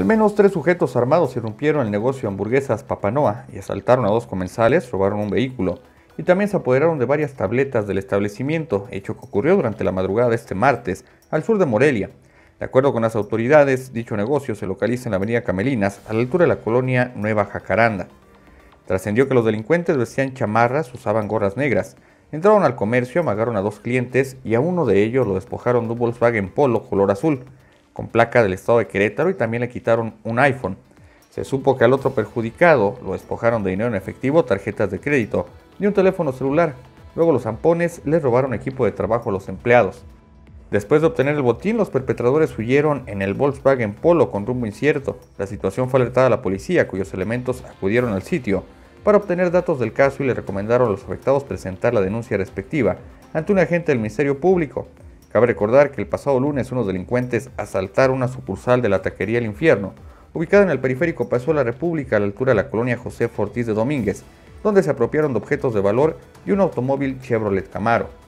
Al menos tres sujetos armados irrumpieron el negocio de hamburguesas Papanoa y asaltaron a dos comensales, robaron un vehículo y también se apoderaron de varias tabletas del establecimiento, hecho que ocurrió durante la madrugada de este martes, al sur de Morelia. De acuerdo con las autoridades, dicho negocio se localiza en la avenida Camelinas, a la altura de la colonia Nueva Jacaranda. Trascendió que los delincuentes vestían chamarras, usaban gorras negras, entraron al comercio, amagaron a dos clientes y a uno de ellos lo despojaron de un Volkswagen Polo color azul, con placa del estado de Querétaro y también le quitaron un iPhone. Se supo que al otro perjudicado lo despojaron de dinero en efectivo, tarjetas de crédito y un teléfono celular. Luego los zampones les robaron equipo de trabajo a los empleados. Después de obtener el botín, los perpetradores huyeron en el Volkswagen Polo con rumbo incierto. La situación fue alertada a la policía, cuyos elementos acudieron al sitio para obtener datos del caso y le recomendaron a los afectados presentar la denuncia respectiva ante un agente del Ministerio Público. Cabe recordar que el pasado lunes unos delincuentes asaltaron una sucursal de la taquería El Infierno, ubicada en el periférico Paso de la República a la altura de la colonia José Ortiz de Domínguez, donde se apropiaron de objetos de valor y un automóvil Chevrolet Camaro.